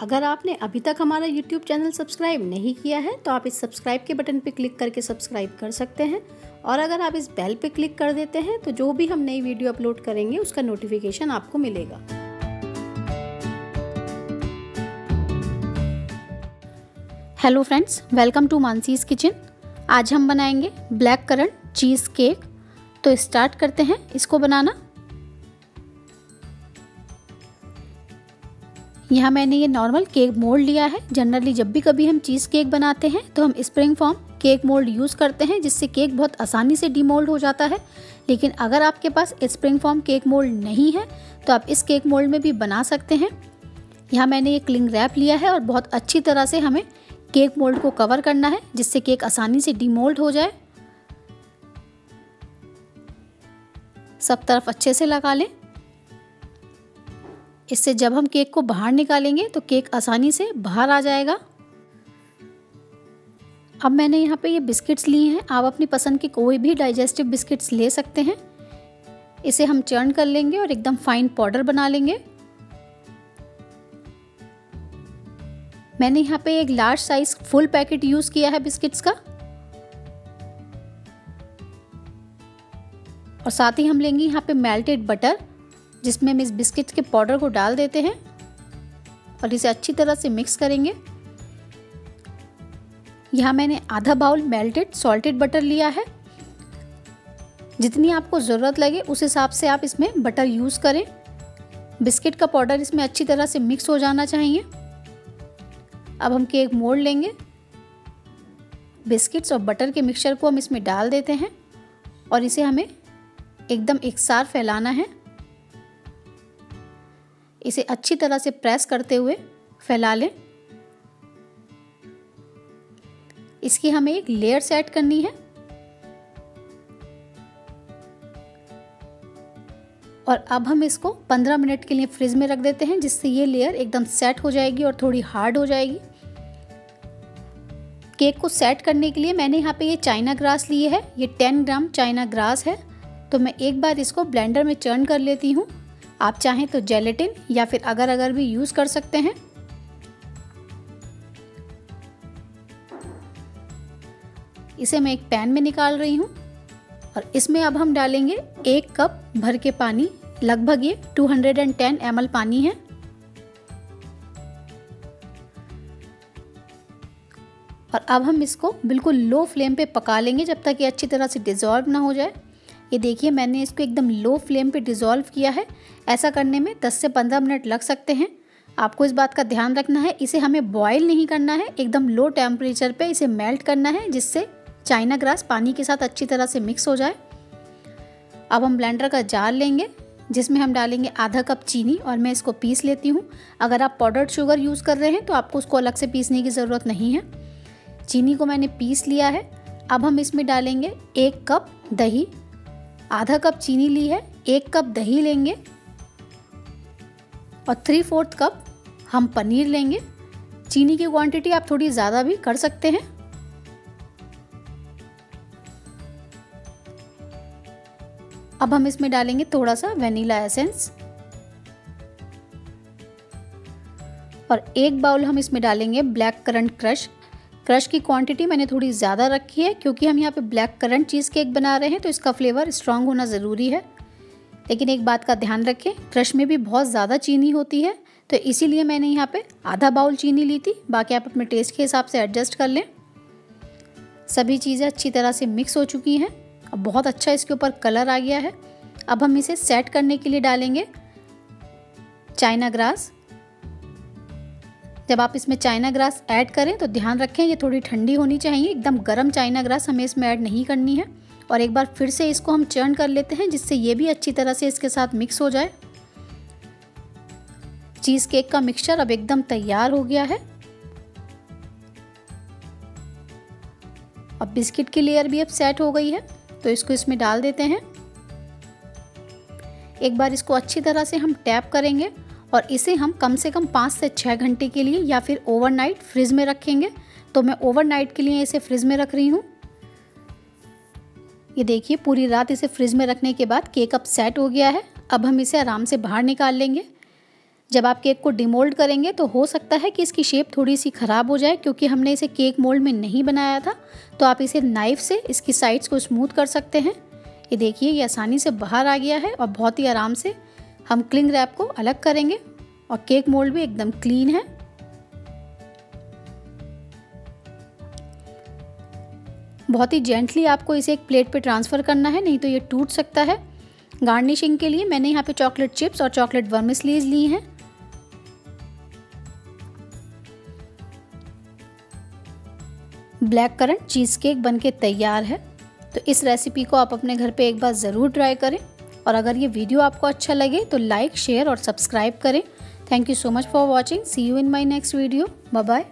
अगर आपने अभी तक हमारा यूट्यूब चैनल सब्सक्राइब नहीं किया है तो आप इस सब्सक्राइब के बटन पर क्लिक करके सब्सक्राइब कर सकते हैं। और अगर आप इस बेल पर क्लिक कर देते हैं तो जो भी हम नई वीडियो अपलोड करेंगे, उसका नोटिफिकेशन आपको मिलेगा। Hello friends welcome to Mansi's kitchen आज हम बनाएँगे ब्लैक करंट चीज़ केक तो स्टार्ट करते हैं इसको बनाना। यहाँ मैंने ये नॉर्मल केक मोल्ड लिया है। जनरली जब भी कभी हम चीज़ केक बनाते हैं तो हम spring form cake mould use करते हैं, जिससे केक बहुत आसानी से डीमोल्ड हो जाता है। लेकिन अगर आपके पास स्प्रिंग फॉर्म केक मोल्ड नहीं है तो आप इस केक मोल्ड में भी बना सकते हैं। यहाँ मैंने ये क्लिंग रैप लिया है और बहुत अच्छी तरह से हमें केक मोल्ड को कवर करना है, जिससे केक आसानी से डीमोल्ड हो जाए। सब तरफ़ अच्छे से लगा लें। इससे जब हम केक को बाहर निकालेंगे तो केक आसानी से बाहर आ जाएगा। अब मैंने यहाँ पे ये बिस्किट्स लिए हैं। आप अपनी पसंद के कोई भी डाइजेस्टिव बिस्किट्स ले सकते हैं। इसे हम चर्न कर लेंगे और एकदम फाइन पाउडर बना लेंगे। मैंने यहाँ पे एक large size full packet use किया है बिस्किट्स का। और साथ ही हम लेंगे यहाँ पे मेल्टेड बटर। जिसमें हम इस बिस्किट के पाउडर को डाल देते हैं और इसे अच्छी तरह से मिक्स करेंगे। यहाँ मैंने आधा बाउल मेल्टेड सॉल्टेड बटर लिया है। जितनी आपको ज़रूरत लगे उस हिसाब से आप इसमें बटर यूज़ करें। बिस्किट का पाउडर इसमें अच्छी तरह से मिक्स हो जाना चाहिए। अब हम केक मोड़ लेंगे। बिस्किट्स और बटर के मिक्सचर को हम इसमें डाल देते हैं और इसे हमें एकदम एक सार फैलाना है। इसे अच्छी तरह से प्रेस करते हुए फैला लें। इसकी हमें एक लेयर सेट करनी है। और अब हम इसको 15 मिनट के लिए फ्रिज में रख देते हैं, जिससे ये लेयर एकदम सेट हो जाएगी और थोड़ी हार्ड हो जाएगी। केक को सेट करने के लिए मैंने यहाँ पे ये चाइना ग्रास लिए है। ये 10 ग्राम चाइना ग्रास है। तो मैं एक बार इसको ब्लेंडर में चर्न कर लेती हूँ। आप चाहें तो जेलेटिन या फिर अगर अगर भी यूज़ कर सकते हैं। इसे मैं एक पैन में निकाल रही हूँ और इसमें अब हम डालेंगे एक कप भर के पानी, लगभग ये 210 ml पानी है। और अब हम इसको बिल्कुल लो फ्लेम पे पका लेंगे जब तक ये अच्छी तरह से डिज़ोल्व ना हो जाए। ये देखिए, मैंने इसको एकदम लो फ्लेम पे डिज़ोल्व किया है। ऐसा करने में 10 से 15 मिनट लग सकते हैं। आपको इस बात का ध्यान रखना है, इसे हमें बॉयल नहीं करना है, एकदम लो टेम्परेचर पे इसे मेल्ट करना है, जिससे चाइना ग्रास पानी के साथ अच्छी तरह से मिक्स हो जाए। अब हम ब्लेंडर का जार लेंगे, जिसमें हम डालेंगे आधा कप चीनी और मैं इसको पीस लेती हूँ। अगर आप पाउडर्ड शुगर यूज़ कर रहे हैं तो आपको उसको अलग से पीसने की ज़रूरत नहीं है। चीनी को मैंने पीस लिया है। अब हम इसमें डालेंगे एक कप दही। आधा कप चीनी ली है, एक कप दही लेंगे और थ्री फोर्थ कप हम पनीर लेंगे। चीनी की क्वांटिटी आप थोड़ी ज़्यादा भी कर सकते हैं। अब हम इसमें डालेंगे थोड़ा सा वेनिला एसेंस और एक बाउल हम इसमें डालेंगे ब्लैक करंट क्रश क्रश की क्वांटिटी मैंने थोड़ी ज़्यादा रखी है, क्योंकि हम यहाँ पे ब्लैक करंट चीज़ केक बना रहे हैं तो इसका फ्लेवर स्ट्रांग होना ज़रूरी है। लेकिन एक बात का ध्यान रखें, क्रश में भी बहुत ज़्यादा चीनी होती है तो इसीलिए मैंने यहाँ पे आधा बाउल चीनी ली थी। बाकी आप अपने टेस्ट के हिसाब से एडजस्ट कर लें। सभी चीज़ें अच्छी तरह से मिक्स हो चुकी हैं। अब बहुत अच्छा इसके ऊपर कलर आ गया है। अब हम इसे सेट करने के लिए डालेंगे। China grass. जब आप इसमें चाइना ग्रास ऐड करें तो ध्यान रखें, ये थोड़ी ठंडी होनी चाहिए। एकदम गर्म चाइना ग्रास हमें इसमें ऐड नहीं करनी है। और एक बार फिर से इसको हम चर्न कर लेते हैं, जिससे ये भी अच्छी तरह से इसके साथ मिक्स हो जाए। चीज़ केक का मिक्सचर अब एकदम तैयार हो गया है। अब बिस्किट की लेयर भी अब सेट हो गई है तो इसको इसमें डाल देते हैं। एक बार इसको अच्छी तरह से हम टैप करेंगे। और इसे हम कम से कम पाँच से छः घंटे के लिए या फिर ओवरनाइट फ्रिज में रखेंगे। तो मैं ओवरनाइट के लिए इसे फ्रिज में रख रही हूँ। ये देखिए, पूरी रात इसे फ्रिज में रखने के बाद केक अब सेट हो गया है। अब हम इसे आराम से बाहर निकाल लेंगे। जब आप केक को डिमोल्ड करेंगे तो हो सकता है कि इसकी शेप थोड़ी सी ख़राब हो जाए, क्योंकि हमने इसे केक मोल्ड में नहीं बनाया था। तो आप इसे नाइफ़ से इसकी साइड्स को स्मूथ कर सकते हैं। ये देखिए, ये आसानी से बाहर आ गया है और बहुत ही आराम से हम क्लिंग रैप को अलग करेंगे और केक मोल्ड भी एकदम क्लीन है। बहुत ही जेंटली आपको इसे एक प्लेट पे ट्रांसफ़र करना है, नहीं तो ये टूट सकता है। गार्निशिंग के लिए मैंने यहाँ पे चॉकलेट चिप्स और चॉकलेट वर्मिसलीज ली हैं। ब्लैक करंट चीज़ केक बन के तैयार है तो इस रेसिपी को आप अपने घर पे एक बार ज़रूर ट्राई करें। और अगर ये वीडियो आपको अच्छा लगे तो लाइक, शेयर और सब्सक्राइब करें। Thank you so much for watching see you in my next video bye